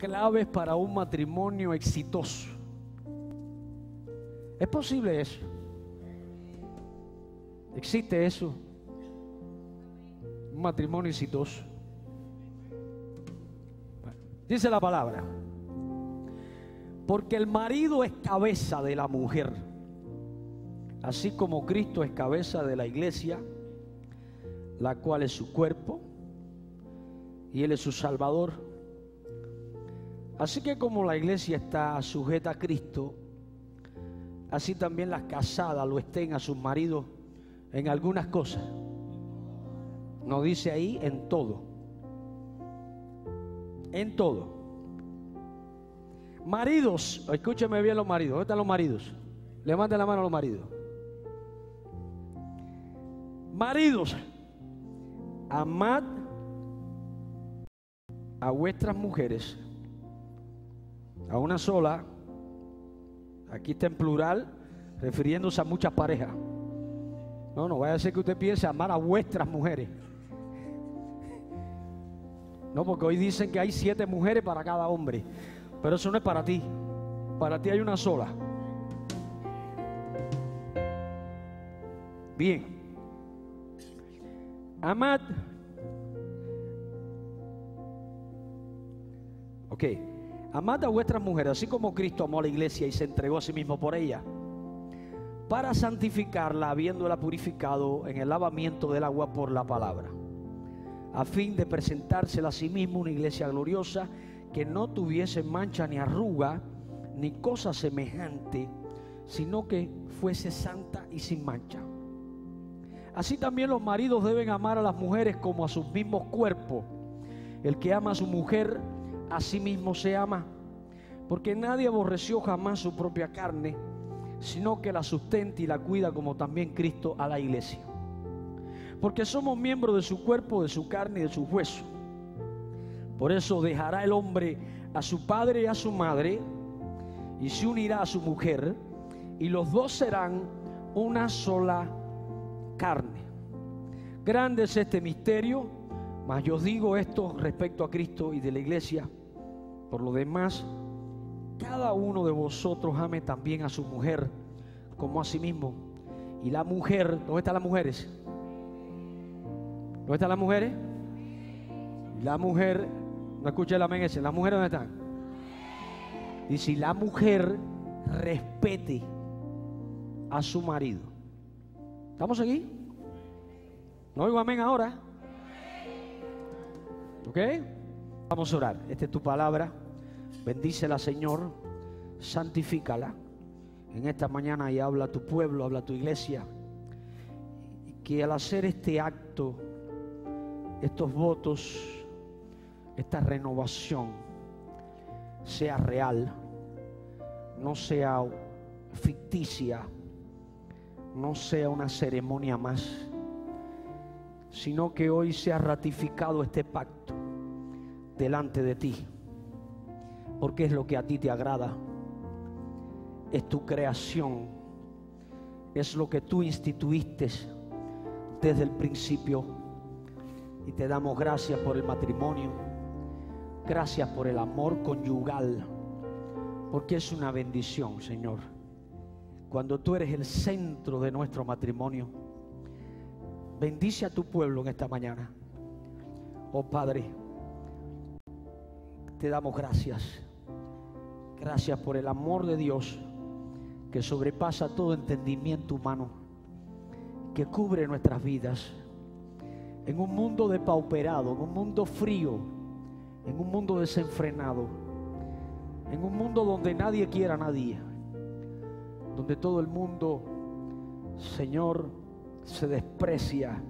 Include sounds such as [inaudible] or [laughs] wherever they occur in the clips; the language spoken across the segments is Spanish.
claves para un matrimonio exitoso. ¿Es posible eso? ¿Existe eso? Un matrimonio exitoso. Dice la palabra. Porque el marido es cabeza de la mujer, así como Cristo es cabeza de la iglesia, la cual es su cuerpo, y Él es su Salvador. Así que como la iglesia está sujeta a Cristo, así también las casadas lo estén a sus maridos en algunas cosas. No dice ahí en todo. En todo. Maridos, escúcheme bien los maridos. ¿Dónde están los maridos? Levanten la mano a los maridos. Maridos, amad a vuestras mujeres, a una sola, aquí está en plural, refiriéndose a muchas parejas. No, no vaya a ser que usted piense amar a vuestras mujeres. No, porque hoy dicen que hay siete mujeres para cada hombre. Pero eso no es para ti. Para ti hay una sola. Bien. Amad. Ok. Amad a vuestras mujeres, así como Cristo amó a la iglesia y se entregó a sí mismo por ella, para santificarla, habiéndola purificado en el lavamiento del agua por la palabra, a fin de presentársela a sí mismo una iglesia gloriosa que no tuviese mancha ni arruga, ni cosa semejante, sino que fuese santa y sin mancha. Así también los maridos deben amar a las mujeres como a sus mismos cuerpos. El que ama a su mujer, a sí mismo se ama. Porque nadie aborreció jamás su propia carne, sino que la sustenta y la cuida como también Cristo a la iglesia. Porque somos miembros de su cuerpo, de su carne y de su hueso. Por eso dejará el hombre a su padre y a su madre y se unirá a su mujer y los dos serán una sola carne. Grande es este misterio, mas yo digo esto respecto a Cristo y de la iglesia. Por lo demás, cada uno de vosotros ame también a su mujer como a sí mismo. Y la mujer, ¿dónde están las mujeres? ¿Dónde están las mujeres? La mujer no escuché el amén ese. ¿Las mujeres dónde están? Y si la mujer respete a su marido. ¿Estamos aquí? No oigo amén ahora. ¿Ok? Vamos a orar. Esta es tu palabra. Bendícela, Señor. Santifícala. En esta mañana y habla tu pueblo, habla tu iglesia. Y que al hacer este acto, estos votos, esta renovación sea real, no sea ficticia, no sea una ceremonia más, sino que hoy se ha ratificado este pacto delante de ti, porque es lo que a ti te agrada, es tu creación, es lo que tú instituiste desde el principio y te damos gracias por el matrimonio Gracias por el amor conyugal, porque es una bendición, Señor. Cuando tú eres el centro de nuestro matrimonio, bendice a tu pueblo en esta mañana. Oh Padre, te damos gracias. Gracias por el amor de Dios que sobrepasa todo entendimiento humano, que cubre nuestras vidas. En un mundo depauperado, en un mundo frío, en un mundo desenfrenado, en un mundo donde nadie quiera a nadie, donde todo el mundo, Señor, se desprecia,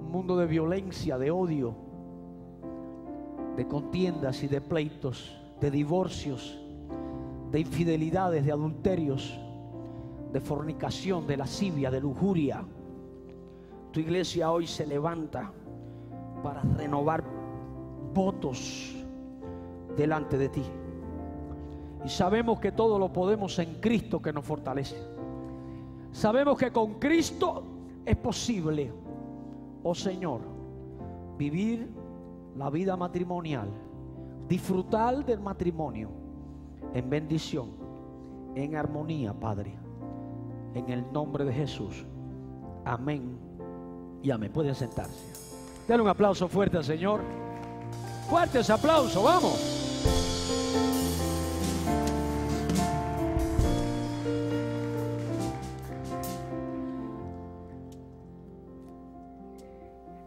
un mundo de violencia, de odio, de contiendas y de pleitos, de divorcios, de infidelidades, de adulterios, de fornicación, de lascivia, de lujuria. Tu iglesia hoy se levanta para renovar votos delante de ti. Y sabemos que todo lo podemos en Cristo que nos fortalece. Sabemos que con Cristo es posible, oh Señor, vivir la vida matrimonial disfrutar del matrimonio en bendición, en armonía, Padre. En el nombre de Jesús. Amén. Y amén. Puede sentarse. Dale un aplauso fuerte al Señor. Fuerte ese aplauso, vamos.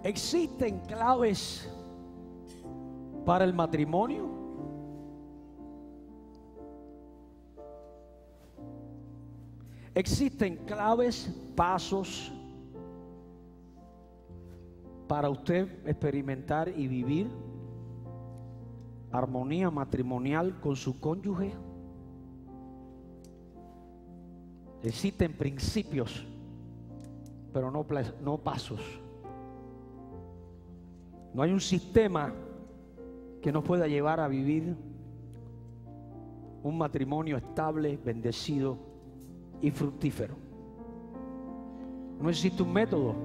¿Existen claves para el matrimonio? ¿Existen claves, pasos para usted experimentar y vivir armonía matrimonial con su cónyuge? Existen principios, pero no, pasos. No hay un sistema que nos pueda llevar a vivir un matrimonio estable, bendecido y fructífero. No existe un método.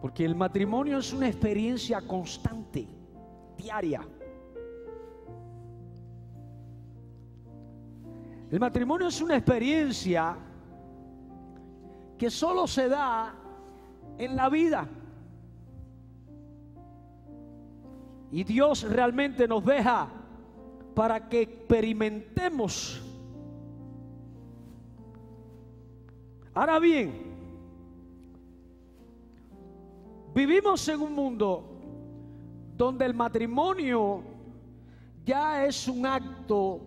Porque el matrimonio es una experiencia constante, diaria. El matrimonio es una experiencia que solo se da en la vida. Y Dios realmente nos deja para que experimentemos. Ahora bien, vivimos en un mundo donde el matrimonio ya es un acto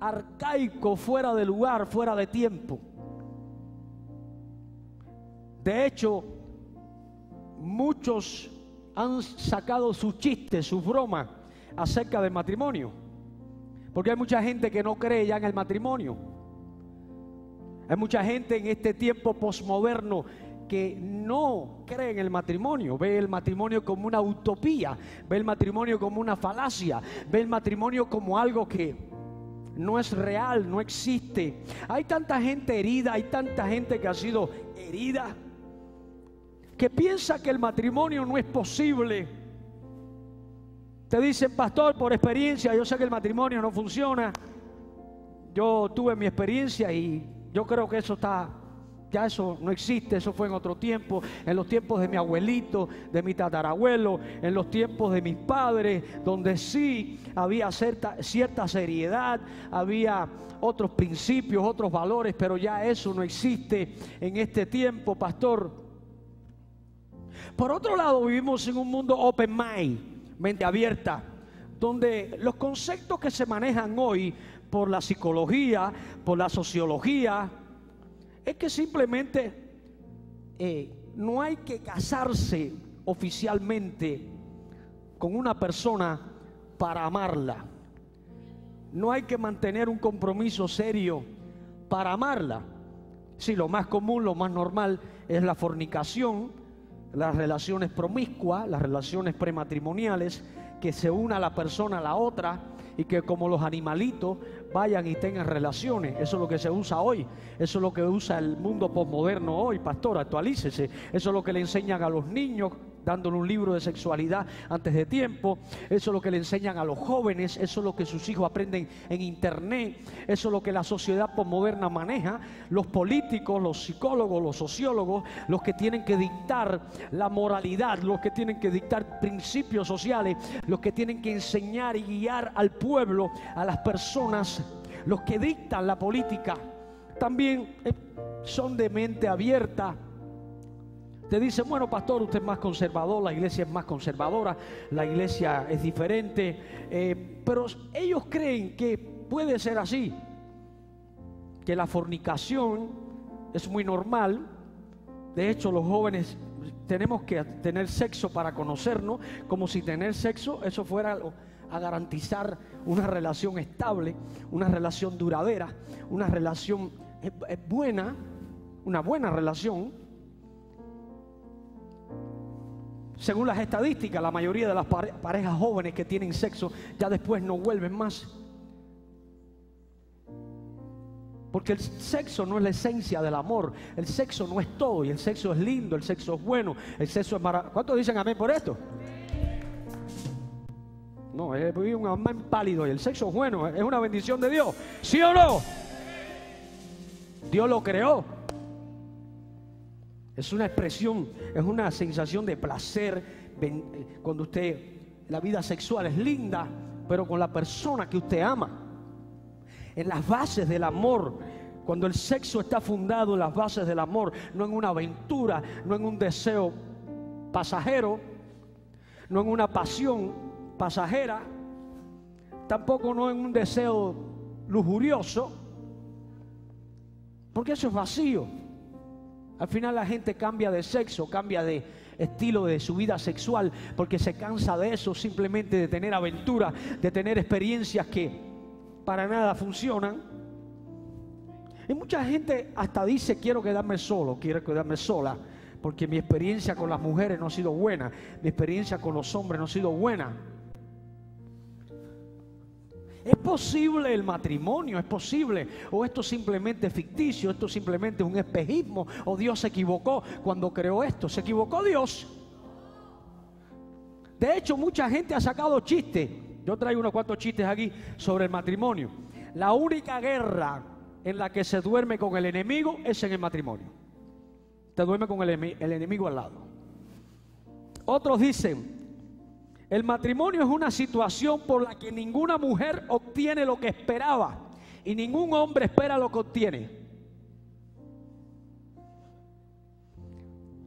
arcaico, fuera de lugar, fuera de tiempo. De hecho, muchos han sacado sus chistes, sus bromas acerca del matrimonio. Porque hay mucha gente que no cree ya en el matrimonio. Hay mucha gente en este tiempo posmoderno que no cree en el matrimonio, ve el matrimonio como una utopía, ve el matrimonio como una falacia, ve el matrimonio como algo que no es real, no existe. Hay tanta gente herida, hay tanta gente que ha sido herida que piensa que el matrimonio no es posible. Te dicen, pastor, por experiencia, yo sé que el matrimonio no funciona. Yo tuve mi experiencia y yo creo que eso está, ya eso no existe, eso fue en otro tiempo, en los tiempos de mi abuelito, de mi tatarabuelo, en los tiempos de mis padres, donde sí había cierta, cierta seriedad, había otros principios, otros valores, pero ya eso no existe en este tiempo, pastor. Por otro lado, vivimos en un mundo open mind, mente abierta, donde los conceptos que se manejan hoy por la psicología, por la sociología, es que simplemente eh, no hay que casarse oficialmente con una persona para amarla. No hay que mantener un compromiso serio para amarla. Si sí, lo más común, lo más normal es la fornicación, las relaciones promiscuas, las relaciones prematrimoniales, que se una la persona a la otra y que como los animalitos vayan y tengan relaciones. Eso es lo que se usa hoy. Eso es lo que usa el mundo postmoderno hoy, pastor, actualícese. Eso es lo que le enseñan a los niños dándole un libro de sexualidad antes de tiempo. Eso es lo que le enseñan a los jóvenes, eso es lo que sus hijos aprenden en internet, eso es lo que la sociedad postmoderna maneja. Los políticos, los psicólogos, los sociólogos, los que tienen que dictar la moralidad, los que tienen que dictar principios sociales, los que tienen que enseñar y guiar al pueblo, a las personas, los que dictan la política, también eh, son de mente abierta te dicen, bueno, pastor, usted es más conservador, la iglesia es más conservadora, la iglesia es diferente, eh, pero ellos creen que puede ser así, que la fornicación es muy normal, de hecho los jóvenes tenemos que tener sexo para conocernos, como si tener sexo eso fuera a garantizar una relación estable, una relación duradera, una relación buena, una buena relación Según las estadísticas, la mayoría de las parejas jóvenes que tienen sexo ya después no vuelven más. Porque el sexo no es la esencia del amor. El sexo no es todo. Y el sexo es lindo, el sexo es bueno, el sexo es maravilloso. ¿Cuántos dicen amén por esto? No, es un amén pálido y el sexo es bueno, es una bendición de Dios. ¿Sí o no? Dios lo creó. Es una expresión, es una sensación de placer cuando usted, la vida sexual es linda, pero con la persona que usted ama. En las bases del amor, cuando el sexo está fundado en las bases del amor, no en una aventura, no en un deseo pasajero, no en una pasión pasajera, tampoco no en un deseo lujurioso, porque eso es vacío. Al final la gente cambia de sexo, cambia de estilo de su vida sexual, porque se cansa de eso, simplemente de tener aventura, de tener experiencias que para nada funcionan. Y mucha gente hasta dice quiero quedarme solo, quiero quedarme sola, porque mi experiencia con las mujeres no ha sido buena, mi experiencia con los hombres no ha sido buena. ¿Es posible el matrimonio? ¿Es posible? ¿O esto simplemente es ficticio? ¿Esto simplemente es un espejismo? ¿O Dios se equivocó cuando creó esto? ¿Se equivocó Dios? De hecho, mucha gente ha sacado chistes. Yo traigo unos cuantos chistes aquí sobre el matrimonio. La única guerra en la que se duerme con el enemigo es en el matrimonio. Te duerme con el, el enemigo al lado. Otros dicen, el matrimonio es una situación por la que ninguna mujer obtiene lo que esperaba y ningún hombre espera lo que obtiene.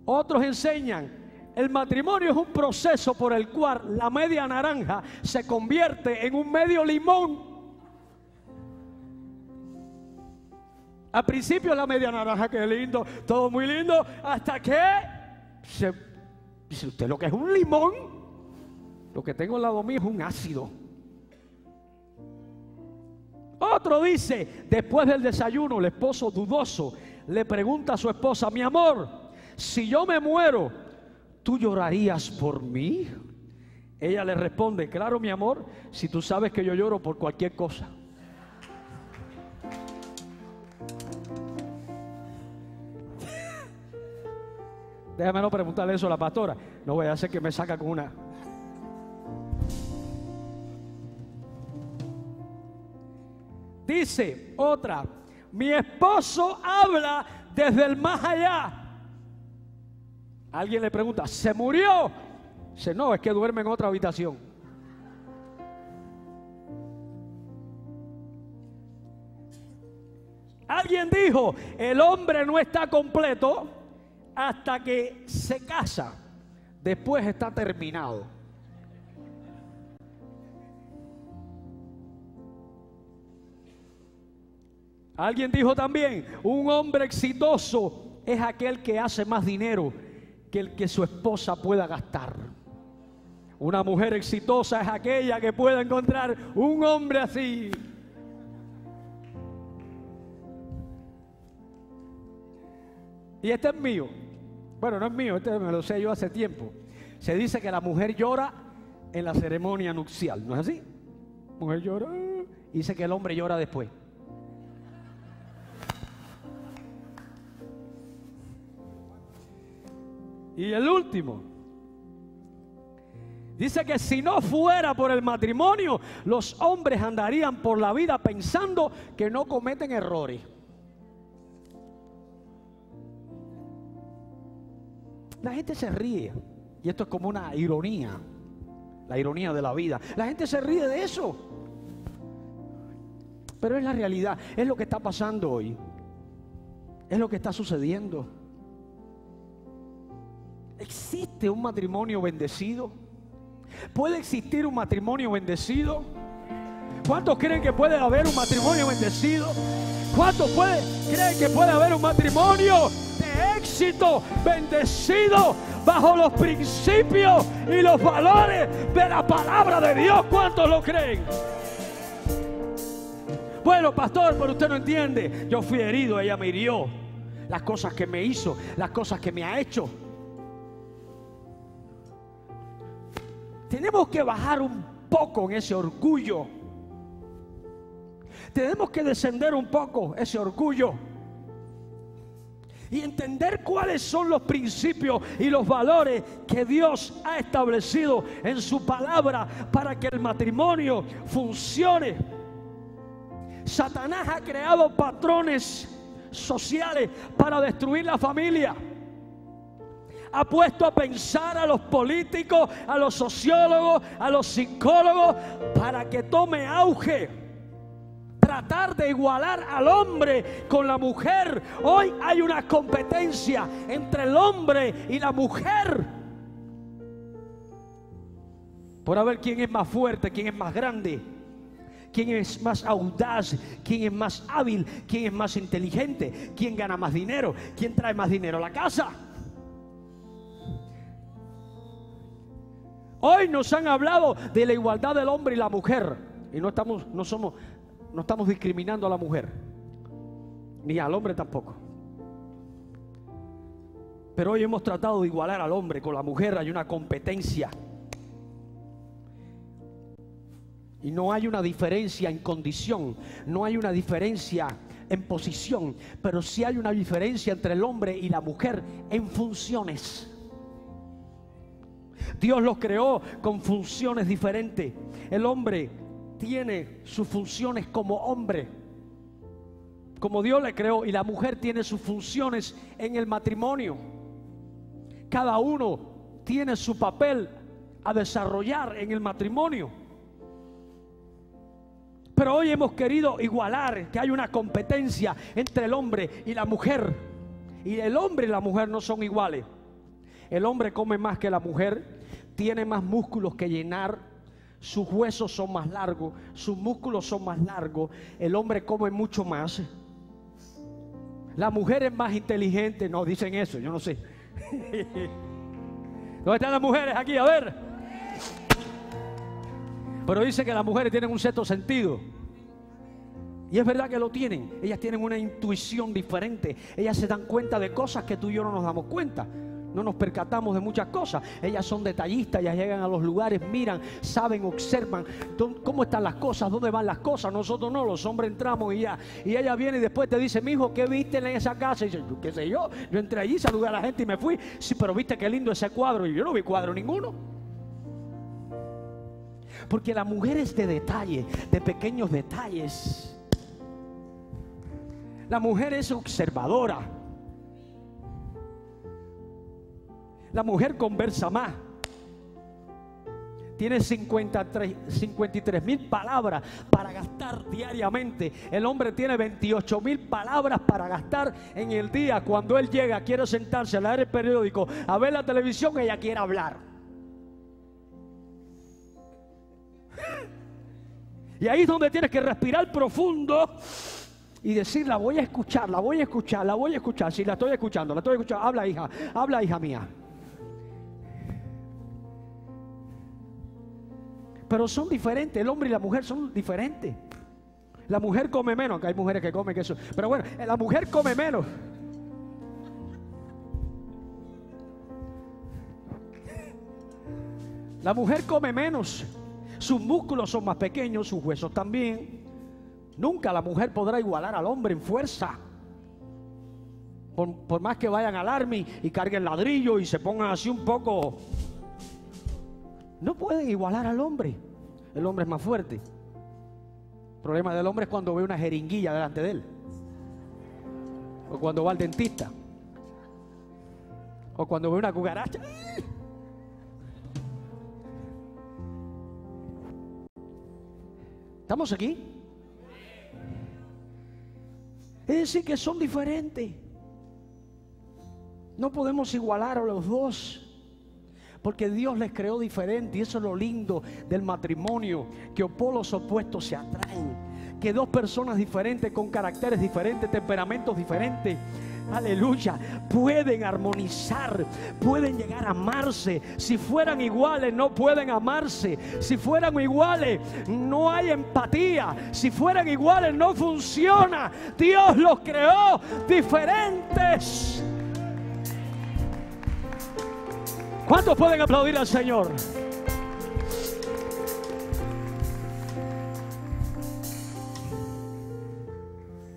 Otros enseñan, el matrimonio es un proceso por el cual la media naranja se convierte en un medio limón. Al principio la media naranja, que lindo, todo muy lindo, hasta que dice usted lo que es un limón. Lo que tengo al lado mío es un ácido. Otro dice, después del desayuno, el esposo dudoso le pregunta a su esposa, mi amor, si yo me muero, ¿tú llorarías por mí? Ella le responde, claro mi amor, si tú sabes que yo lloro por cualquier cosa. [laughs] Déjame no preguntarle eso a la pastora. No voy a hacer que me saca con una. Dice otra, mi esposo habla desde el más allá. Alguien le pregunta, ¿se murió? Dice, no, es que duerme en otra habitación. Alguien dijo, el hombre no está completo hasta que se casa. Después está terminado. Alguien dijo también, un hombre exitoso es aquel que hace más dinero que el que su esposa pueda gastar. Una mujer exitosa es aquella que pueda encontrar un hombre así. Y este es mío. Bueno, no es mío, este me lo sé yo hace tiempo. Se dice que la mujer llora en la ceremonia nupcial, ¿no es así? mujer llora dice que el hombre llora después. Y el último. Dice que si no fuera por el matrimonio, los hombres andarían por la vida pensando que no cometen errores. La gente se ríe. Y esto es como una ironía. La ironía de la vida. La gente se ríe de eso. Pero es la realidad. Es lo que está pasando hoy. Es lo que está sucediendo. ¿Existe un matrimonio bendecido? ¿Puede existir un matrimonio bendecido? ¿Cuántos creen que puede haber un matrimonio bendecido? ¿Cuántos creen que puede haber un matrimonio de éxito, bendecido, bajo los principios y los valores de la palabra de Dios? ¿Cuántos lo creen? Bueno, pastor, pero usted no entiende. Yo fui herido, ella me hirió. Las cosas que me hizo, las cosas que me ha hecho. Tenemos que bajar un poco en ese orgullo. Tenemos que descender un poco ese orgullo. y entender cuáles son los principios y los valores que Dios ha establecido en su palabra para que el matrimonio funcione. Satanás ha creado patrones sociales para destruir la familia. Ha puesto a pensar a los políticos, a los sociólogos, a los psicólogos, para que tome auge tratar de igualar al hombre con la mujer. Hoy hay una competencia entre el hombre y la mujer. Por ver quién es más fuerte, quién es más grande, quién es más audaz, quién es más hábil, quién es más inteligente, quién gana más dinero, quién trae más dinero a la casa. Hoy nos han hablado de la igualdad del hombre y la mujer. Y no estamos, no somos, no estamos discriminando a la mujer, ni al hombre tampoco. Pero hoy hemos tratado de igualar al hombre con la mujer, hay una competencia. Y no hay una diferencia en condición, no hay una diferencia en posición, pero sí hay una diferencia entre el hombre y la mujer en funciones. Dios los creó con funciones diferentes. El hombre tiene sus funciones como hombre, como Dios le creó, y la mujer tiene sus funciones en el matrimonio. Cada uno tiene su papel a desarrollar en el matrimonio. Pero hoy hemos querido igualar que hay una competencia entre el hombre y la mujer. Y el hombre y la mujer no son iguales. El hombre come más que la mujer, tiene más músculos que llenar, sus huesos son más largos, sus músculos son más largos, el hombre come mucho más. La mujer es más inteligente, no dicen eso, yo no sé. [laughs] ¿Dónde están las mujeres aquí? A ver. Pero dicen que las mujeres tienen un cierto sentido. Y es verdad que lo tienen. Ellas tienen una intuición diferente. Ellas se dan cuenta de cosas que tú y yo no nos damos cuenta no nos percatamos de muchas cosas. Ellas son detallistas, ellas llegan a los lugares, miran, saben, observan cómo están las cosas, dónde van las cosas. Nosotros no, los hombres entramos y ya. Y ella viene y después te dice, mi hijo, ¿qué viste en esa casa? Y dice, qué sé yo, yo entré allí, saludé a la gente y me fui. Sí, pero viste qué lindo ese cuadro. Y yo no vi cuadro ninguno. Porque la mujer es de detalle, de pequeños detalles. La mujer es observadora. La mujer conversa más. Tiene 53 mil palabras para gastar diariamente. El hombre tiene 28 mil palabras para gastar en el día. Cuando él llega, quiere sentarse a leer el periódico, a ver la televisión, ella quiere hablar. Y ahí es donde tienes que respirar profundo y decir, la voy a escuchar, la voy a escuchar, la voy a escuchar. Si la estoy escuchando, la estoy escuchando, habla hija, habla hija mía. Pero son diferentes, el hombre y la mujer son diferentes. La mujer come menos, aunque hay mujeres que comen eso. Pero bueno, la mujer come menos. La mujer come menos. Sus músculos son más pequeños, sus huesos también. Nunca la mujer podrá igualar al hombre en fuerza. Por, más que vayan al army y carguen ladrillo y se pongan así un poco no pueden igualar al hombre. El hombre es más fuerte. El problema del hombre es cuando ve una jeringuilla delante de él. O cuando va al dentista. O cuando ve una cucaracha. ¿Estamos aquí? Es decir, que son diferentes. No podemos igualar a los dos. Porque Dios les creó diferente y eso es lo lindo del matrimonio, que polos opuestos se atraen. Que dos personas diferentes, con caracteres diferentes, temperamentos diferentes, aleluya, pueden armonizar, pueden llegar a amarse. Si fueran iguales, no pueden amarse. Si fueran iguales, no hay empatía. Si fueran iguales, no funciona. Dios los creó diferentes. ¿Cuántos pueden aplaudir al Señor?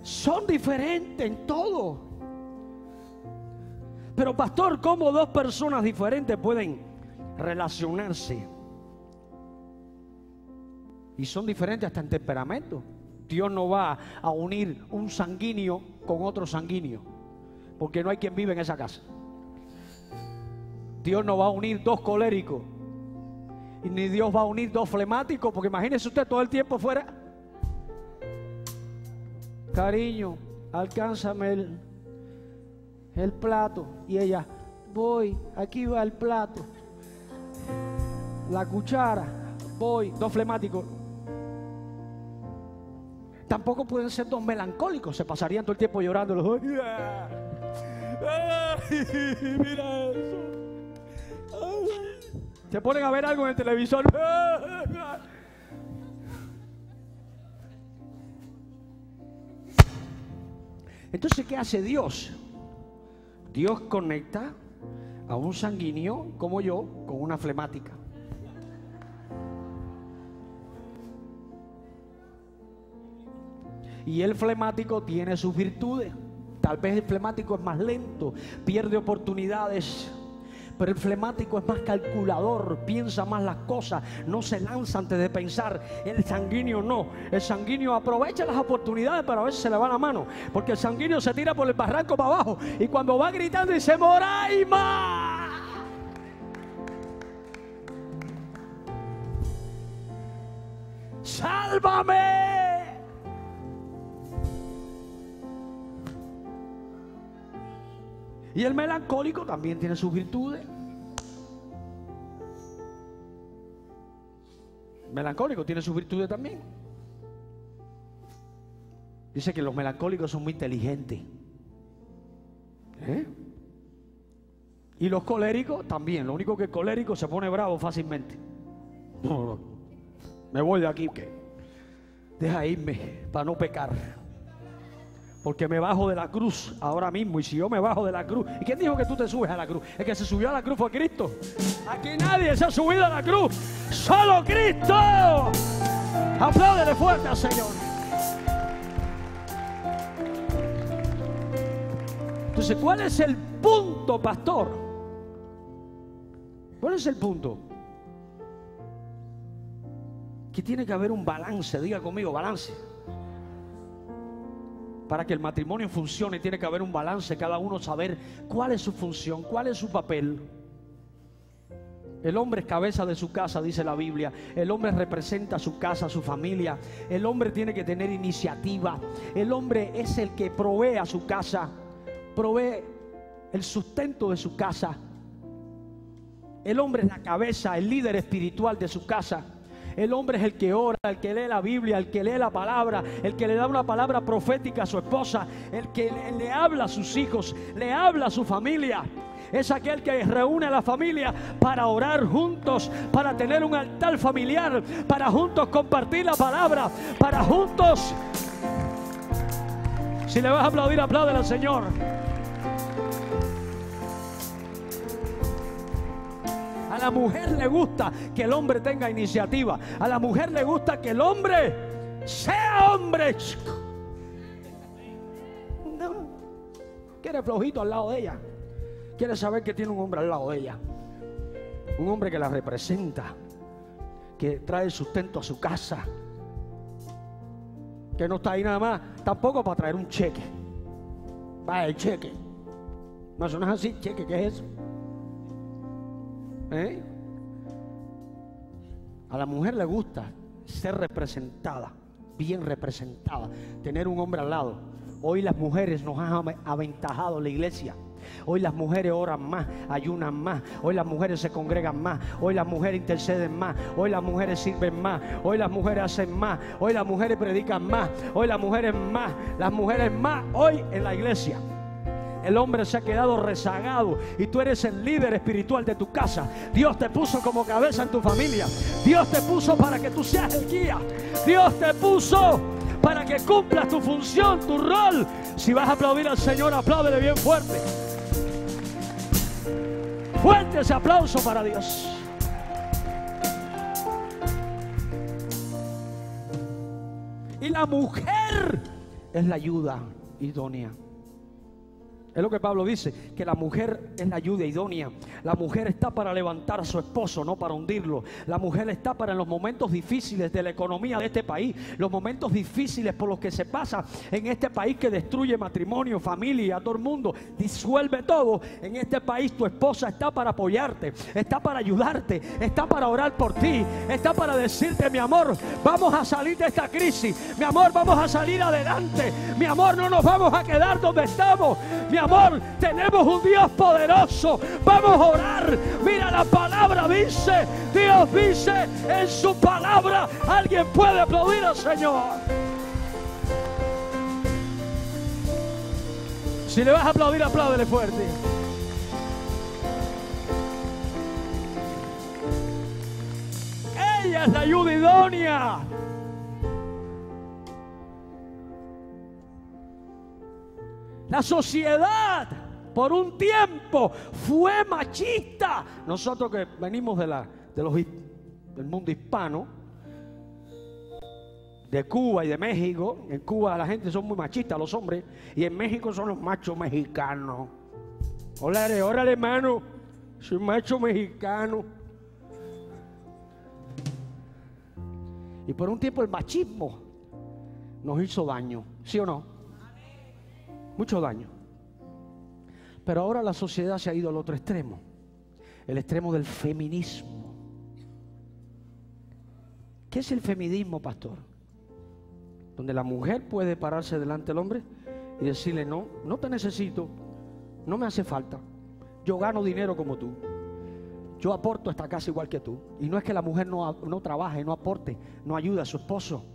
Son diferentes en todo. Pero pastor, ¿cómo dos personas diferentes pueden relacionarse? Y son diferentes hasta en temperamento. Dios no va a unir un sanguíneo con otro sanguíneo, porque no hay quien vive en esa casa. Dios no va a unir dos coléricos, ni Dios va a unir dos flemáticos, porque imagínese usted todo el tiempo fuera. Cariño, alcánzame el, plato. Y ella, voy, aquí va el plato. La cuchara, voy, dos flemáticos. Tampoco pueden ser dos melancólicos, se pasarían todo el tiempo llorando dos. mira eso. Se ponen a ver algo en el televisor. Entonces, ¿qué hace Dios? Dios conecta a un sanguíneo como yo con una flemática. Y el flemático tiene sus virtudes. Tal vez el flemático es más lento, pierde oportunidades. Pero el flemático es más calculador, piensa más las cosas, no se lanza antes de pensar. El sanguíneo no. El sanguíneo aprovecha las oportunidades, pero a veces se le va la mano. Porque el sanguíneo se tira por el barranco para abajo. Y cuando va gritando dice, Moraima. Sálvame. Y el melancólico también tiene sus virtudes. melancólico tiene sus virtudes también. Dice que los melancólicos son muy inteligentes. ¿Eh? Y los coléricos también. Lo único que el colérico se pone bravo fácilmente. [laughs] me voy de aquí. que Deja irme para no pecar. Porque me bajo de la cruz ahora mismo. Y si yo me bajo de la cruz. ¿Y quién dijo que tú te subes a la cruz? El que se subió a la cruz fue Cristo. Aquí nadie se ha subido a la cruz. Solo Cristo. Apláudele fuerte al Señor. Entonces, ¿cuál es el punto, pastor? ¿Cuál es el punto? Que tiene que haber un balance. Diga conmigo, balance. Para que el matrimonio funcione tiene que haber un balance, cada uno saber cuál es su función, cuál es su papel. El hombre es cabeza de su casa, dice la Biblia. El hombre representa su casa, su familia. El hombre tiene que tener iniciativa. El hombre es el que provee a su casa, provee el sustento de su casa. El hombre es la cabeza, el líder espiritual de su casa. El hombre es el que ora, el que lee la Biblia, el que lee la palabra, el que le da una palabra profética a su esposa, el que le, habla a sus hijos, le habla a su familia. Es aquel que reúne a la familia para orar juntos, para tener un altar familiar, para juntos compartir la palabra, para juntos... Si le vas a aplaudir, apláudele al Señor. A la mujer le gusta que el hombre tenga iniciativa. A la mujer le gusta que el hombre sea hombre. Quiere flojito al lado de ella. Quiere saber que tiene un hombre al lado de ella. Un hombre que la representa. Que trae sustento a su casa. Que no está ahí nada más. Tampoco para traer un cheque. Va el cheque. No, eso no es así. Cheque, ¿qué es eso? ¿Eh? A la mujer le gusta ser representada, bien representada, tener un hombre al lado. Hoy las mujeres nos han aventajado la iglesia. Hoy las mujeres oran más, ayunan más. Hoy las mujeres se congregan más. Hoy las mujeres interceden más. Hoy las mujeres sirven más. Hoy las mujeres hacen más. Hoy las mujeres predican más. Hoy las mujeres más. Las mujeres más hoy en la iglesia. El hombre se ha quedado rezagado y tú eres el líder espiritual de tu casa. Dios te puso como cabeza en tu familia. Dios te puso para que tú seas el guía. Dios te puso para que cumplas tu función, tu rol. Si vas a aplaudir al Señor, apláudele bien fuerte. Fuerte ese aplauso para Dios. Y la mujer es la ayuda idónea. Es lo que Pablo dice, que la mujer es la ayuda idónea. La mujer está para levantar a su esposo, no para hundirlo. La mujer está para en los momentos difíciles de la economía de este país, los momentos difíciles por los que se pasa en este país que destruye matrimonio, familia, todo el mundo, disuelve todo. En este país tu esposa está para apoyarte, está para ayudarte, está para orar por ti, está para decirte, mi amor, vamos a salir de esta crisis. Mi amor, vamos a salir adelante. Mi amor, no nos vamos a quedar donde estamos. Mi amor, tenemos un Dios poderoso. Vamos a orar. Mira la palabra dice, Dios dice en su palabra, alguien puede aplaudir al Señor. Si le vas a aplaudir, apláudele fuerte. Ella es la ayuda idónea. La sociedad por un tiempo fue machista. Nosotros que venimos de, la, de los, del mundo hispano, de Cuba y de México, en Cuba la gente son muy machistas, los hombres, y en México son los machos mexicanos. Órale, órale, hermano, soy macho mexicano. Y por un tiempo el machismo nos hizo daño, ¿sí o no? Mucho daño. Pero ahora la sociedad se ha ido al otro extremo, el extremo del feminismo. ¿Qué es el feminismo, pastor? Donde la mujer puede pararse delante del hombre y decirle, no, no te necesito, no me hace falta, yo gano dinero como tú, yo aporto esta casa igual que tú. Y no es que la mujer no, no trabaje, no aporte, no ayude a su esposo.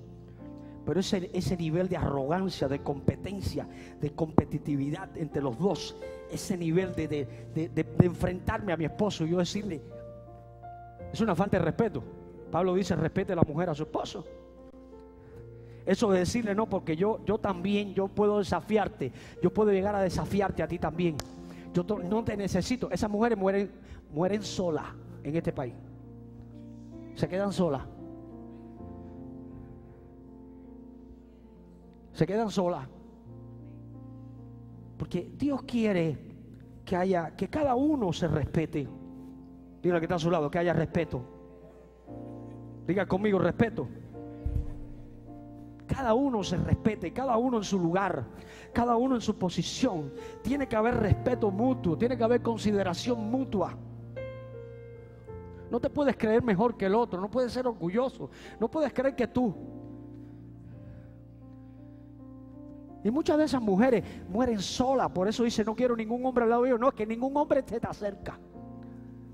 Pero ese, ese nivel de arrogancia, de competencia, de competitividad entre los dos, ese nivel de, de, enfrentarme a mi esposo y yo decirle, es una falta de respeto. Pablo dice, respete a la mujer a su esposo. Eso de decirle no, porque yo, yo también, yo puedo desafiarte, yo puedo llegar a desafiarte a ti también. Yo no te necesito. Esas mujeres mueren, mueren solas en este país. Se quedan solas. Se quedan solas. Porque Dios quiere que haya, que cada uno se respete. Diga que está a su lado, que haya respeto. Diga conmigo respeto. Cada uno se respete, cada uno en su lugar, cada uno en su posición. Tiene que haber respeto mutuo, tiene que haber consideración mutua. No te puedes creer mejor que el otro, no puedes ser orgulloso, no puedes creer que tú Y muchas de esas mujeres mueren solas. Por eso dice, no quiero ningún hombre al lado mío. No, es que ningún hombre te acerca.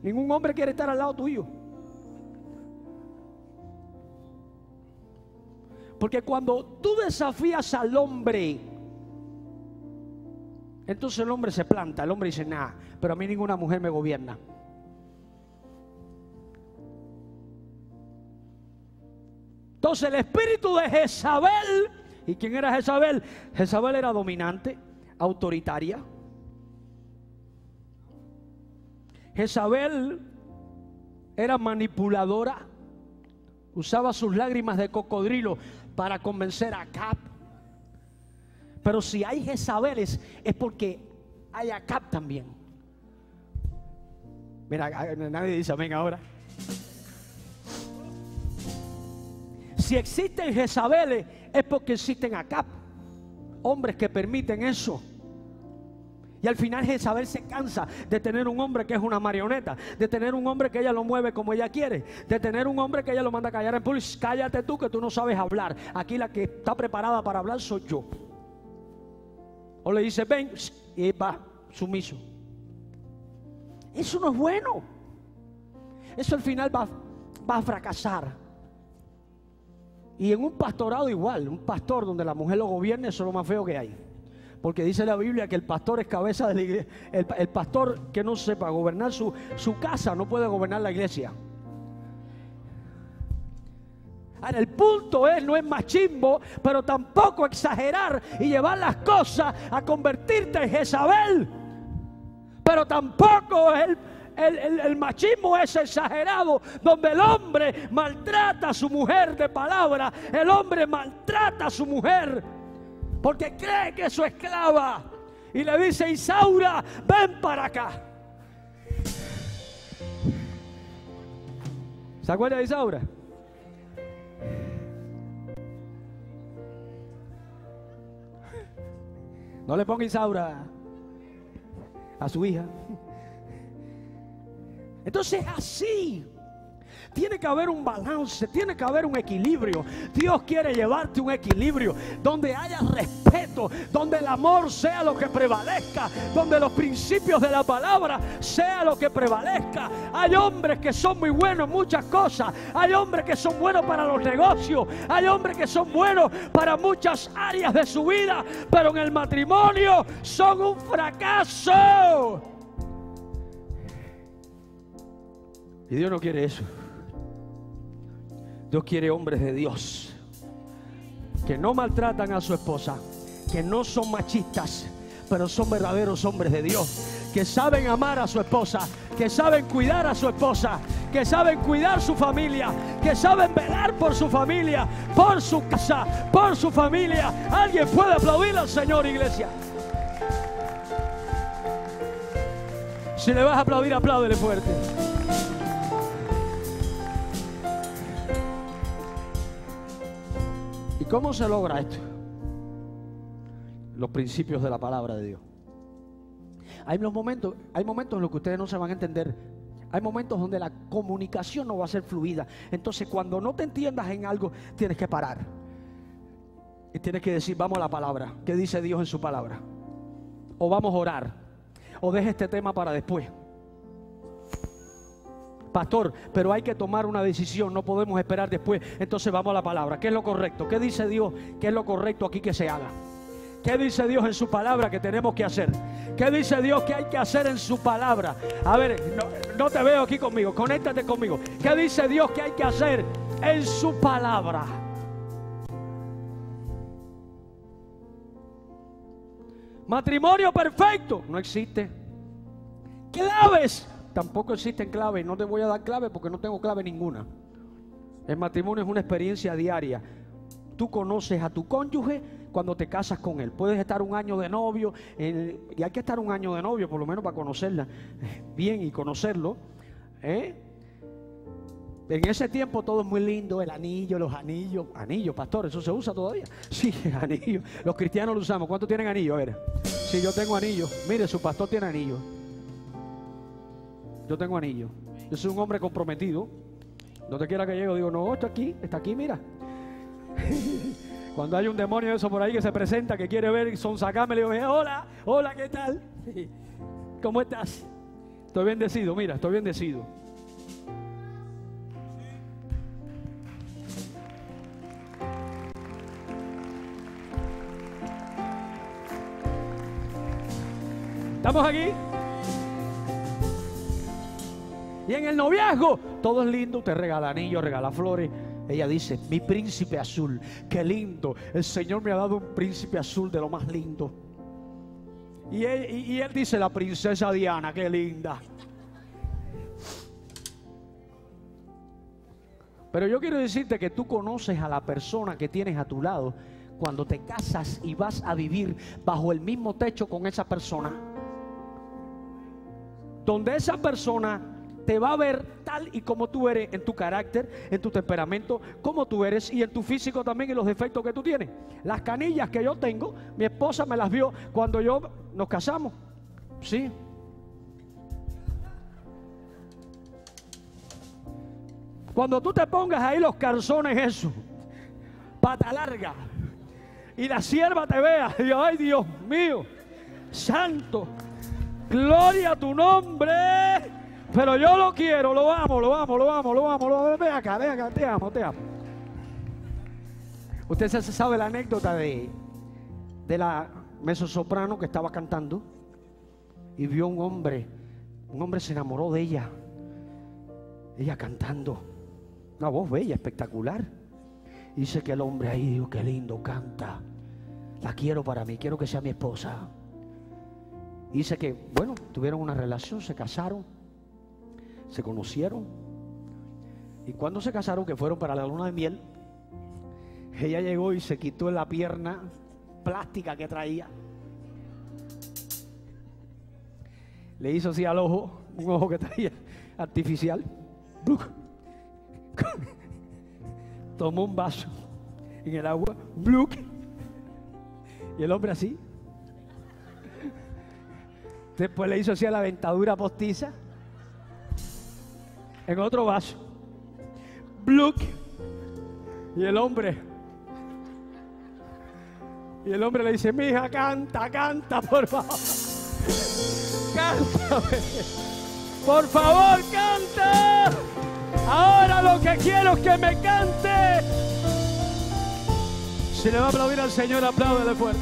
Ningún hombre quiere estar al lado tuyo. Porque cuando tú desafías al hombre, entonces el hombre se planta. El hombre dice, nada, pero a mí ninguna mujer me gobierna. Entonces el espíritu de Jezabel ¿Y quién era Jezabel? Jezabel era dominante, autoritaria. Jezabel era manipuladora, usaba sus lágrimas de cocodrilo para convencer a Acab. Pero si hay Jezabeles es porque hay Acab también. Mira, nadie dice amén ahora. Si existen Jezabeles es porque existen acá hombres que permiten eso. Y al final Jezabel se cansa de tener un hombre que es una marioneta, de tener un hombre que ella lo mueve como ella quiere, de tener un hombre que ella lo manda a callar en público. Cállate tú que tú no sabes hablar. Aquí la que está preparada para hablar soy yo. O le dice, ven, y va sumiso. Eso no es bueno. Eso al final va, va a fracasar. Y en un pastorado igual, un pastor donde la mujer lo gobierne, eso es lo más feo que hay. Porque dice la Biblia que el pastor es cabeza de la iglesia. El, pastor que no sepa gobernar su, su casa no puede gobernar la iglesia. Ahora, el punto es, no es machismo, pero tampoco exagerar y llevar las cosas a convertirte en Jezabel. Pero tampoco es el el, machismo es exagerado, donde el hombre maltrata a su mujer de palabra, el hombre maltrata a su mujer porque cree que es su esclava. y le dice, Isaura, ven para acá. ¿Se acuerda de Isaura? No le ponga Isaura a su hija. Entonces así tiene que haber un balance, tiene que haber un equilibrio. Dios quiere llevarte un equilibrio donde haya respeto, donde el amor sea lo que prevalezca, donde los principios de la palabra sea lo que prevalezca. Hay hombres que son muy buenos en muchas cosas, hay hombres que son buenos para los negocios, hay hombres que son buenos para muchas áreas de su vida, pero en el matrimonio son un fracaso. Y Dios no quiere eso. Dios quiere hombres de Dios que no maltratan a su esposa, que no son machistas, pero son verdaderos hombres de Dios, que saben amar a su esposa, que saben cuidar a su esposa, que saben cuidar su familia, que saben velar por su familia, por su casa, por su familia. Alguien puede aplaudir al Señor, iglesia. Si le vas a aplaudir, apláudele fuerte. ¿Y cómo se logra esto? Los principios de la palabra de Dios. Hay momentos, hay momentos en los que ustedes no se van a entender. Hay momentos donde la comunicación no va a ser fluida. Entonces, cuando no te entiendas en algo, tienes que parar. Y tienes que decir, vamos a la palabra. ¿Qué dice Dios en su palabra? O vamos a orar. O deja este tema para después. Pastor, pero hay que tomar una decisión, no podemos esperar después. Entonces vamos a la palabra. ¿Qué es lo correcto? ¿Qué dice Dios? ¿Qué es lo correcto aquí que se haga? ¿Qué dice Dios en su palabra que tenemos que hacer? ¿Qué dice Dios que hay que hacer en su palabra? A ver, no, te veo aquí conmigo, conéctate conmigo. ¿Qué dice Dios que hay que hacer en su palabra? Matrimonio perfecto, no existe. Claves tampoco existen claves. No te voy a dar clave porque no tengo clave ninguna. El matrimonio es una experiencia diaria. Tú conoces a tu cónyuge cuando te casas con él. Puedes estar un año de novio, y hay que estar un año de novio por lo menos para conocerla [laughs] bien y conocerlo. ¿eh? En ese tiempo todo es muy lindo, el anillo, los anillos. Anillos, pastor, eso se usa todavía. [laughs] Sí, anillo. Los cristianos lo usamos. ¿Cuántos tienen anillo? A ver. Sí, yo tengo anillo. Mire, su pastor tiene anillo. Yo tengo anillo. Yo soy un hombre comprometido. No te quiera que llegue, digo, no, está aquí, está aquí, mira. [laughs] Cuando hay un demonio de eso por ahí que se presenta, que quiere ver, son sacarme, le digo, hola, hola, ¿qué tal? [laughs] ¿Cómo estás? Estoy bendecido, mira, estoy bendecido. ¿Estamos aquí? Y en el noviazgo, todo es lindo. Usted regala anillos, regala flores. Ella dice, mi príncipe azul, qué lindo. El Señor me ha dado un príncipe azul de lo más lindo. Y él, dice, la princesa Diana, qué linda. Pero yo quiero decirte que tú conoces a la persona que tienes a tu lado cuando te casas y vas a vivir bajo el mismo techo con esa persona. Donde esa persona te va a ver tal y como tú eres en tu carácter, en tu temperamento, como tú eres y en tu físico también y los defectos que tú tienes. Las canillas que yo tengo, mi esposa me las vio cuando yo nos casamos. Sí. Cuando tú te pongas ahí los calzones, eso, pata larga, y la sierva te vea, y ay Dios mío, santo, gloria a tu nombre. Pero yo lo quiero, lo amo, lo amo, lo amo, lo amo, lo amo. Ven acá, ven acá, te amo, te amo. Usted se sabe la anécdota de, de la soprano que estaba cantando y vio un hombre, un hombre se enamoró de ella, ella cantando, una voz bella, espectacular. dice que el hombre ahí dijo, qué lindo canta, la quiero para mí, quiero que sea mi esposa. dice que, bueno, tuvieron una relación, se casaron se conocieron. Y cuando se casaron, que fueron para la luna de miel, ella llegó y se quitó la pierna plástica que traía. Le hizo así al ojo, un ojo que traía artificial. Tomó un vaso en el agua. Y el hombre así. Después le hizo así a la dentadura postiza. En otro vaso. Bluc. Y el hombre. Y el hombre le dice, mija, canta, canta, por favor. Cántame. Por favor, canta. Ahora lo que quiero es que me cante. Si le va a aplaudir al Señor, apláudele fuerte.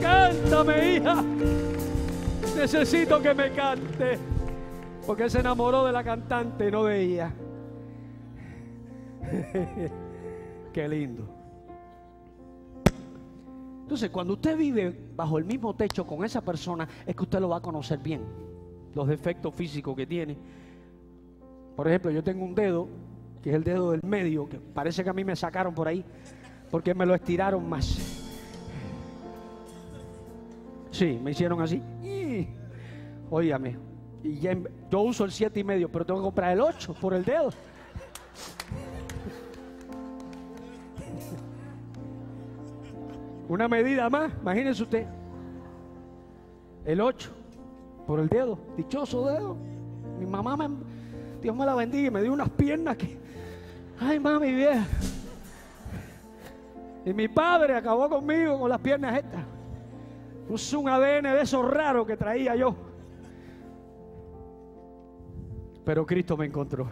Cántame, hija. Necesito que me cante. Porque se enamoró de la cantante y no de ella. [laughs] Qué lindo. Entonces, cuando usted vive bajo el mismo techo con esa persona, es que usted lo va a conocer bien. Los defectos físicos que tiene. Por ejemplo, yo tengo un dedo, que es el dedo del medio, que parece que a mí me sacaron por ahí, porque me lo estiraron más. Sí, me hicieron así. Óigame, yo uso el siete y medio, pero tengo que comprar el 8 por el dedo. Una medida más, imagínese usted. El 8 por el dedo, dichoso dedo. Mi mamá, me, Dios me la bendiga me dio unas piernas que, ay mami vieja. Y mi padre acabó conmigo con las piernas estas. Puso un ADN de esos raros que traía yo. Pero Cristo me encontró.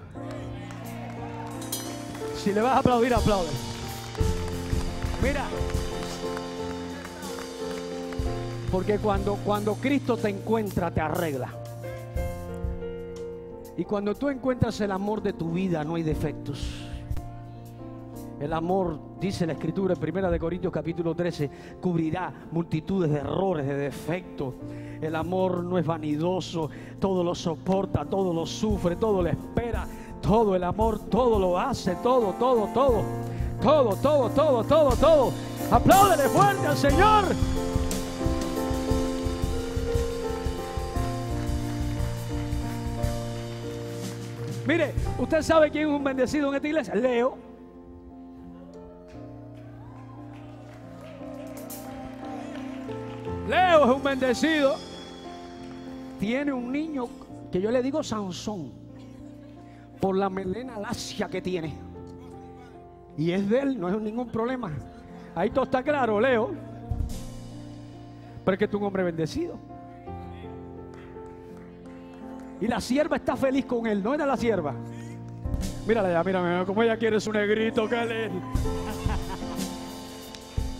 Si le vas a aplaudir, aplaude. Mira. Porque cuando, cuando Cristo te encuentra, te arregla. Y cuando tú encuentras el amor de tu vida, no hay defectos. El amor, dice la escritura en 1 de Corintios capítulo 13, cubrirá multitudes de errores, de defectos. El amor no es vanidoso, todo lo soporta, todo lo sufre, todo lo espera. Todo el amor, todo lo hace, todo, todo, todo. Todo, todo, todo, todo, todo. Apláudele fuerte al Señor. Mire, usted sabe quién es un bendecido en esta iglesia. Leo. Leo es un bendecido. Tiene un niño que yo le digo Sansón por la melena lacia que tiene. Y es de él, no es ningún problema. Ahí todo está claro, Leo. Pero es que tú un hombre bendecido. Y la sierva está feliz con él, ¿no era la sierva? Mírala ya, mírame, como ella quiere su negrito, que [laughs]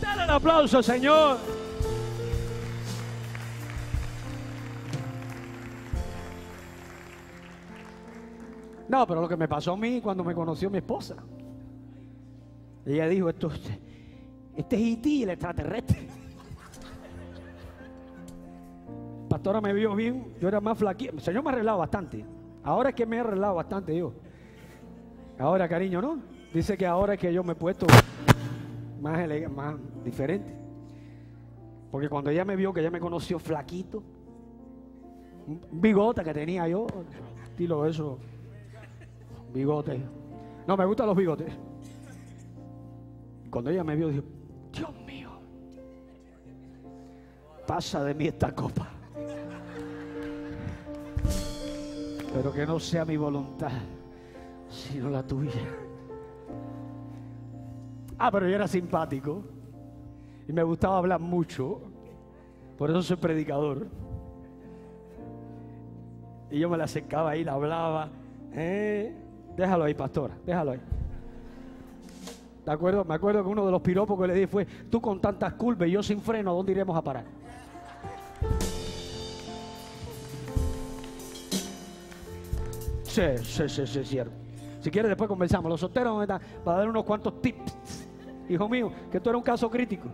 Dale el aplauso, Señor. No, pero lo que me pasó a mí cuando me conoció mi esposa. Ella dijo, esto, este es IT, e el extraterrestre. [laughs] Pastora me vio bien, yo era más flaquito. El Señor me ha arreglado bastante. Ahora es que me he arreglado bastante yo. Ahora, cariño, ¿no? Dice que ahora es que yo me he puesto más, más diferente. Porque cuando ella me vio, que ella me conoció flaquito, un bigote que tenía yo, estilo eso, bigote. No, me gustan los bigotes. Cuando ella me vio, dijo, Dios mío, pasa de mí esta copa. Pero que no sea mi voluntad, sino la tuya. Ah, pero yo era simpático y me gustaba hablar mucho. Por eso soy predicador. Y yo me la acercaba ahí, la hablaba. ¿eh? Déjalo ahí, pastora, déjalo ahí. ¿De acuerdo? Me acuerdo que uno de los piropos que le di fue, tú con tantas curvas y yo sin freno, ¿a dónde iremos a parar? Sí, sí, sí, sí, cierto. Si quieres después conversamos. Los solteros ¿dónde están? Para dar unos cuantos tips. Hijo mío, que esto era un caso crítico.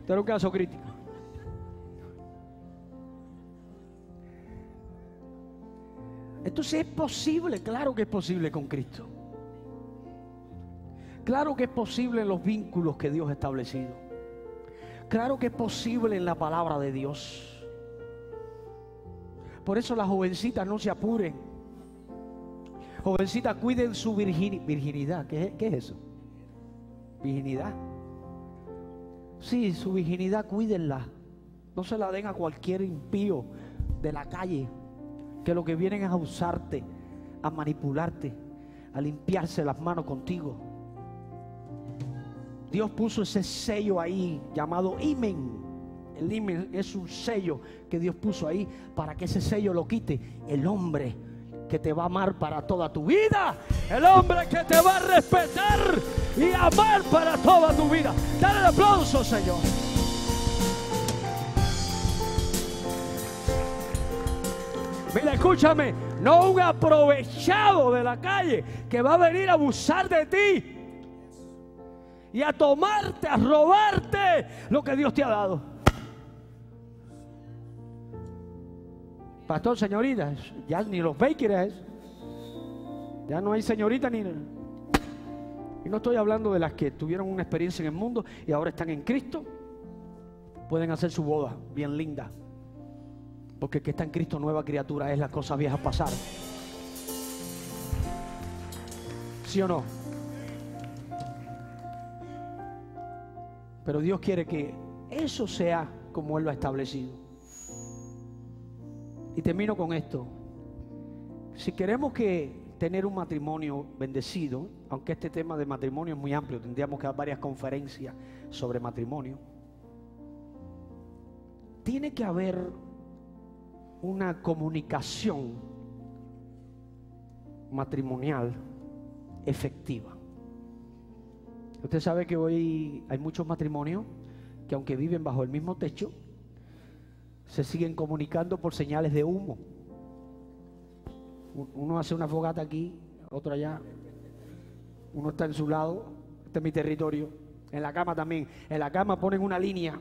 Esto era un caso crítico. Entonces es posible, claro que es posible con Cristo. Claro que es posible en los vínculos que Dios ha establecido. Claro que es posible en la palabra de Dios. Por eso las jovencitas no se apuren. Jovencitas, cuiden su virginidad. ¿Qué, ¿Qué, es eso? Virginidad. Sí, su virginidad, cuídenla. No se la den a cualquier impío de la calle. Que lo que vienen es a usarte, a manipularte, a limpiarse las manos contigo. Dios puso ese sello ahí llamado imen. El imen es un sello que Dios puso ahí para que ese sello lo quite el hombre que te va a amar para toda tu vida. El hombre que te va a respetar y amar para toda tu vida. Dale el aplauso, Señor. Mira, escúchame, no un aprovechado de la calle que va a venir a abusar de ti y a tomarte, a robarte lo que Dios te ha dado. Pastor, señoritas, ya ni los bakers, ya no hay señorita ni... Y no estoy hablando de las que tuvieron una experiencia en el mundo y ahora están en Cristo. Pueden hacer su boda bien linda. Porque el que está en Cristo, nueva criatura, es las cosas viejas pasar. ¿Sí o no? Pero Dios quiere que eso sea como Él lo ha establecido. Y termino con esto. Si queremos que tener un matrimonio bendecido, aunque este tema de matrimonio es muy amplio, tendríamos que dar varias conferencias sobre matrimonio, tiene que haber una comunicación matrimonial efectiva. Usted sabe que hoy hay muchos matrimonios que aunque viven bajo el mismo techo, se siguen comunicando por señales de humo. Uno hace una fogata aquí, otro allá. Uno está en su lado, este es mi territorio. En la cama también. En la cama ponen una línea,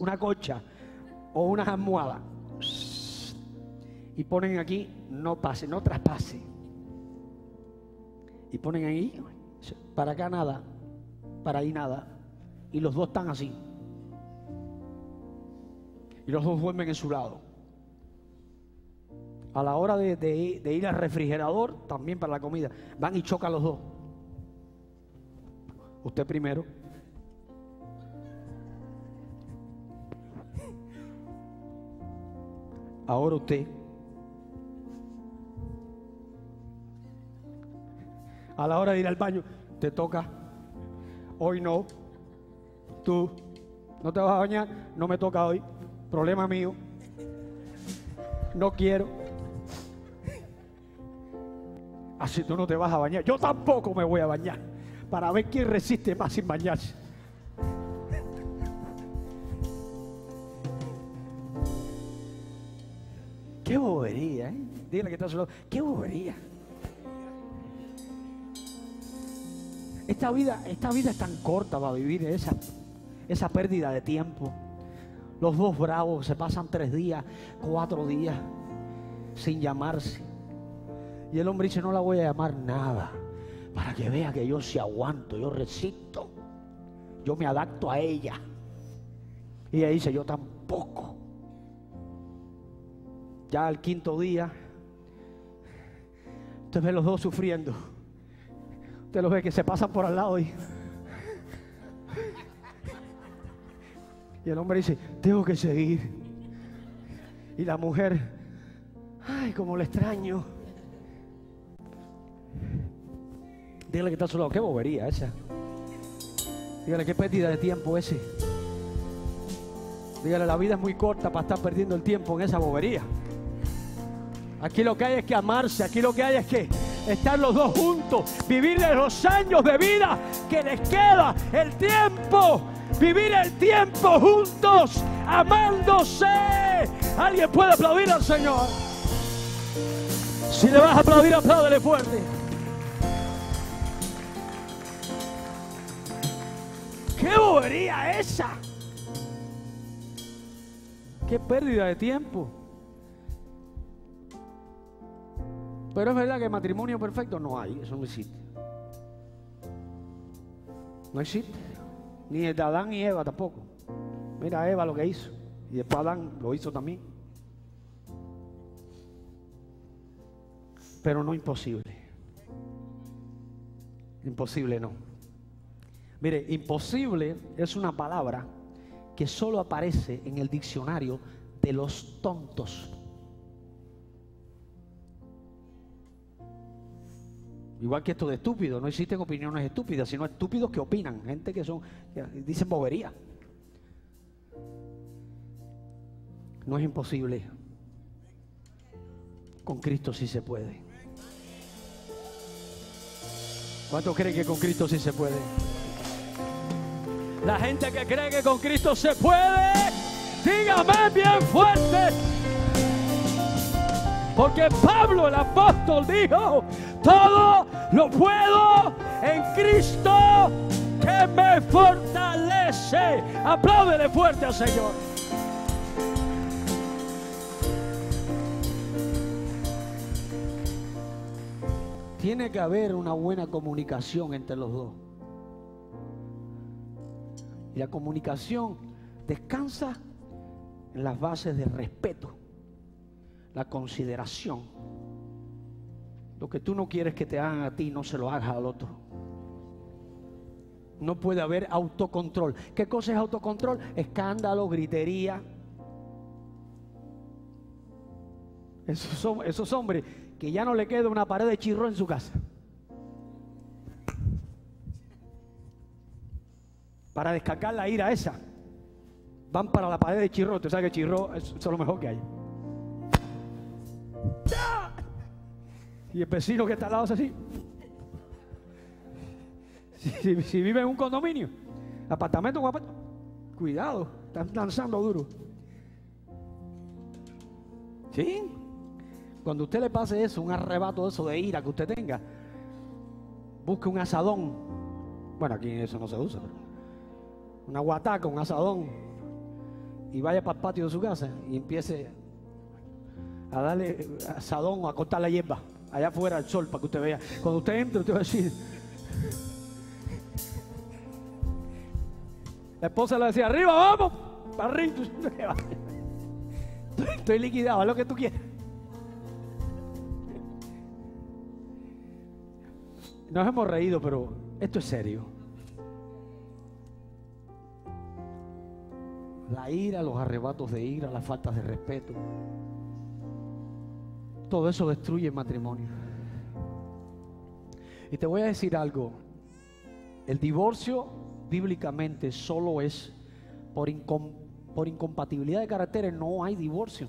una cocha o una almohada. Y ponen aquí, no pase, no traspase. Y ponen ahí para acá nada, para ahí nada. Y los dos están así. Y los dos duermen en su lado. A la hora de, ir al refrigerador, también para la comida, van y chocan los dos. Usted primero. Ahora usted. A la hora de ir al baño, te toca. Hoy no. Tú no te vas a bañar, no me toca hoy. Problema mío. No quiero. Así tú no te vas a bañar. Yo tampoco me voy a bañar. Para ver quién resiste más sin bañarse. Qué bobería, ¿eh? Dile que está solo. Qué bobería. Esta vida, esta vida es tan corta para vivir esa, esa pérdida de tiempo. Los dos bravos se pasan tres días, cuatro días sin llamarse. Y el hombre dice, no la voy a llamar nada. Para que vea que yo sí aguanto, yo resisto. Yo me adapto a ella. Y ella dice, yo tampoco. Ya al quinto día, usted ve los dos sufriendo. Usted los ve que se pasan por al lado y... Y el hombre dice, tengo que seguir. Y la mujer, ay, como le extraño. Dígale que está solo, qué bobería esa. Dígale qué pérdida de tiempo ese. Dígale, la vida es muy corta para estar perdiendo el tiempo en esa bobería. Aquí lo que hay es que amarse, aquí lo que hay es que estar los dos juntos, vivir los años de vida que les queda, el tiempo, vivir el tiempo juntos, amándose. Alguien puede aplaudir al Señor. Si le vas a aplaudir, apláudele fuerte. ¡Qué bobería esa! ¡Qué pérdida de tiempo! Pero es verdad que matrimonio perfecto no hay, eso no existe. No existe. Ni el de Adán ni Eva tampoco. Mira Eva lo que hizo. Y después Adán lo hizo también. Pero no imposible. Imposible no. Mire, imposible es una palabra que solo aparece en el diccionario de los tontos. Igual que esto de estúpido, no existen opiniones estúpidas, sino estúpidos que opinan, gente que son, que dicen bobería. No es imposible. Con Cristo sí se puede. ¿Cuántos creen que con Cristo sí se puede? La gente que cree que con Cristo se puede, dígame bien fuerte. Porque Pablo el apóstol dijo, todo lo puedo en Cristo que me fortalece. Apláudele fuerte al Señor. Tiene que haber una buena comunicación entre los dos. Y la comunicación descansa en las bases del respeto, la consideración. Lo que tú no quieres que te hagan a ti, no se lo hagas al otro. No puede haber autocontrol. ¿Qué cosa es autocontrol? Escándalo, gritería. Esos, hombres que ya no le queda una pared de chirro en su casa. Para descargar la ira esa, van para la pared de chirro. Usted sabe que chirro es, lo mejor que hay. Y el vecino que está al lado es así. Si, vive en un condominio, apartamento, cuidado, están lanzando duro. ¿Sí? Cuando usted le pase eso, un arrebato de eso de ira que usted tenga, busque un asadón. Bueno, aquí eso no se usa, pero una guataca, un asadón, y vaya para el patio de su casa y empiece a darle asadón o a cortar la hierba allá afuera al sol para que usted vea. Cuando usted entre, usted va a decir. La esposa le decía, arriba, vamos, para arriba. [laughs] Estoy liquidado, haz lo que tú quieras. Nos hemos reído, pero esto es serio. La ira, los arrebatos de ira, las faltas de respeto. Todo eso destruye el matrimonio. Y te voy a decir algo. El divorcio bíblicamente solo es por, incompatibilidad de caracteres, no hay divorcio.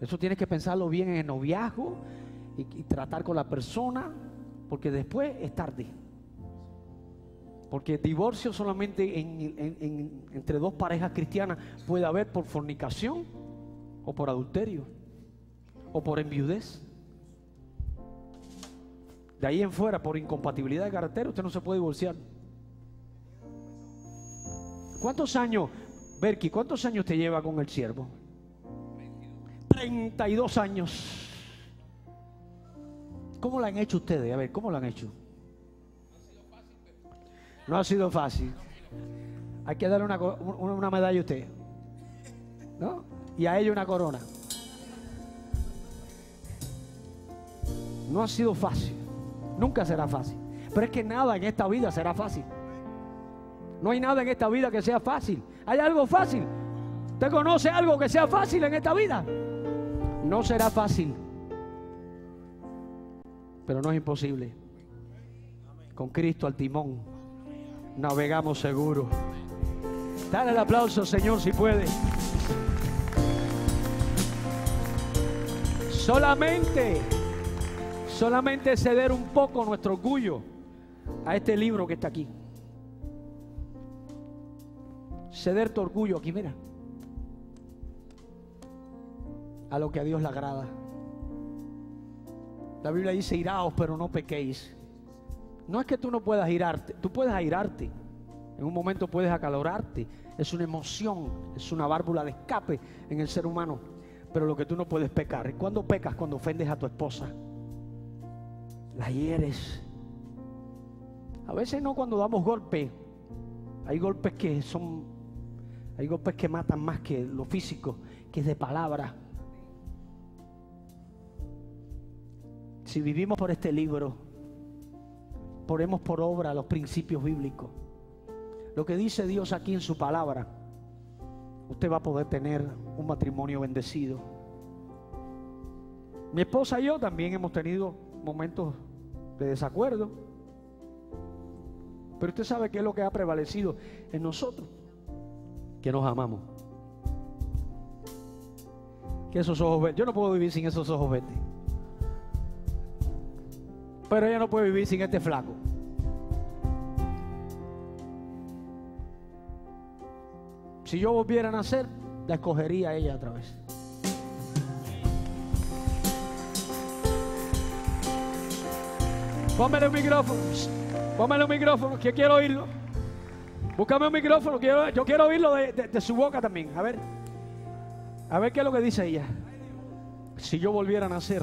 Eso tienes que pensarlo bien en el noviazgo y tratar con la persona porque después es tarde. Porque divorcio solamente entre dos parejas cristianas puede haber por fornicación o por adulterio o por enviudez. De ahí en fuera, por incompatibilidad de carácter, usted no se puede divorciar. ¿Cuántos años, Berky, cuántos años te lleva con el siervo? 32 años. ¿Cómo lo han hecho ustedes? A ver, ¿cómo lo han hecho? No ha sido fácil. Hay que darle una, medalla a usted. ¿No? Y a ella una corona. No ha sido fácil. Nunca será fácil. Pero es que nada en esta vida será fácil. No hay nada en esta vida que sea fácil. ¿Hay algo fácil? ¿Usted conoce algo que sea fácil en esta vida? No será fácil pero no es imposible. Con Cristo al timón, navegamos seguro. Dale el aplauso, Señor, si puede. Solamente, solamente ceder un poco nuestro orgullo a este libro que está aquí. Ceder tu orgullo aquí, mira. A lo que a Dios le agrada. La Biblia dice iraos, pero no pequéis. No es que tú no puedas irarte, tú puedes airarte. En un momento puedes acalorarte. Es una emoción, es una válvula de escape en el ser humano. Pero lo que tú no puedes pecar. ¿Cuándo pecas? Cuando ofendes a tu esposa. La hieres. A veces no cuando damos golpe Hay golpes que son, hay golpes que matan más que lo físico, que es de palabra. Si vivimos por este libro, ponemos por obra los principios bíblicos. Lo que dice Dios aquí en su palabra, usted va a poder tener un matrimonio bendecido. Mi esposa y yo también hemos tenido momentos de desacuerdo. Pero usted sabe qué es lo que ha prevalecido en nosotros. Que nos amamos. Que esos ojos verdes. Yo no puedo vivir sin esos ojos verdes. Pero ella no puede vivir sin este flaco. Si yo volviera a nacer, la escogería a ella otra vez. Póngale un micrófono. Póngale un micrófono, que quiero oírlo. Búscame un micrófono, yo quiero oírlo de, su boca también. A ver. A ver qué es lo que dice ella. Si yo volviera a nacer,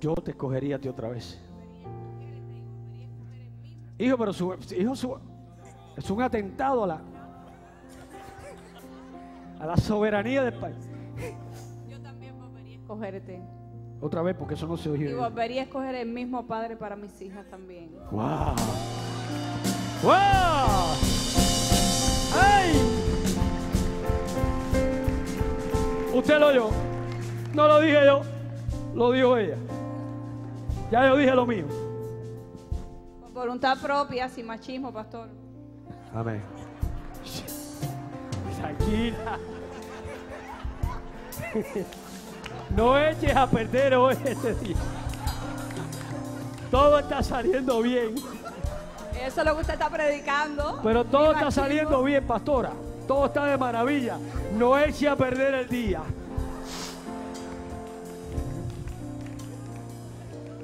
yo te escogería a ti otra vez. Hijo, pero es un atentado a la, a la soberanía del país. Yo también volvería a escogerte. Otra vez, porque eso no se Y oye. volvería a escoger el mismo padre para mis hijas también. ¡Wow! ¡Wow! ¡Ay! Usted lo oyó. No lo dije yo. Lo dijo ella. Ya yo dije lo mío. Con voluntad propia, sin machismo, pastor. Amén. Tranquila. [laughs] No eches a perder hoy este día. Todo está saliendo bien. Eso es lo que usted está predicando. Pero todo está saliendo bien, pastora. Todo está de maravilla. No eche a perder el día.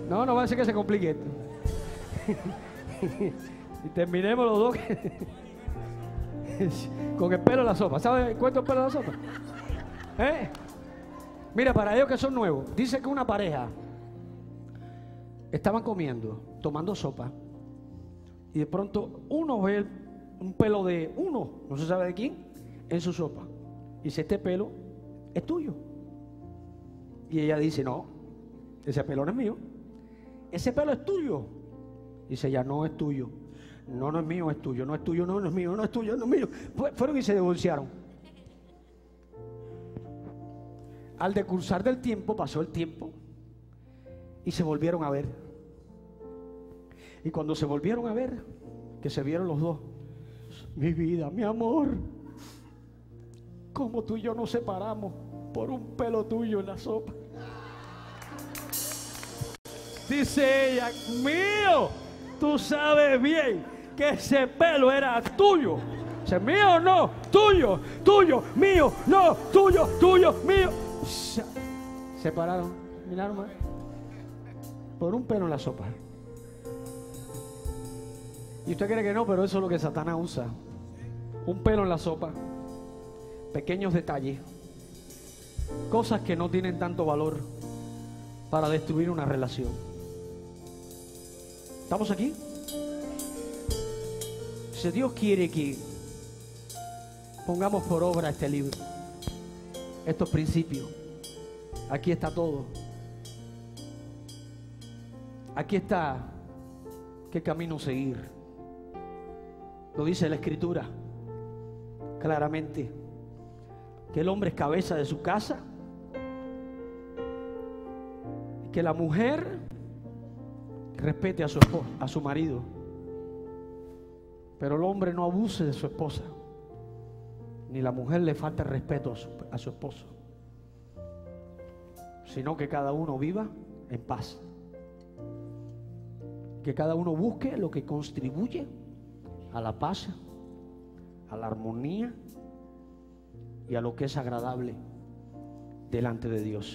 No, no va a ser que se complique esto. [laughs] y terminemos los dos [laughs] con el pelo en la sopa. ¿Sabes cuánto el pelo en la sopa? ¿Eh? Mira, para ellos que son nuevos, dice que una pareja estaban comiendo, tomando sopa, y de pronto uno ve un pelo de uno, no se sabe de quién, en su sopa. Y dice, este pelo es tuyo. Y ella dice, no, ese pelo no es mío. Ese pelo es tuyo. Dice ella, no es tuyo. No, no es mío, es tuyo. No es tuyo, no, no es mío, no es tuyo, no es mío. Fue- Fueron y se divorciaron. Al decursar del tiempo, pasó el tiempo y se volvieron a ver. Y cuando se volvieron a ver, que se vieron los dos, mi vida, mi amor, como tú y yo nos separamos por un pelo tuyo en la sopa. Dice ella, mío, tú sabes bien que ese pelo era tuyo. Dice, mío no, tuyo, tuyo, mío, no, tuyo, tuyo, mío. Se separaron, miraron más. Por un pelo en la sopa. Y usted cree que no, pero eso es lo que Satanás usa. Un pelo en la sopa. Pequeños detalles. Cosas que no tienen tanto valor para destruir una relación. ¿Estamos aquí? Si Dios quiere que pongamos por obra este libro, estos principios, aquí está todo. Aquí está qué camino seguir. Lo dice la escritura claramente. Que el hombre es cabeza de su casa. Y que la mujer respete a su, a su marido. Pero el hombre no abuse de su esposa. Ni la mujer le falta el respeto a su, a su esposo. Sino que cada uno viva en paz. Que cada uno busque lo que contribuye a la paz, a la armonía y a lo que es agradable delante de Dios.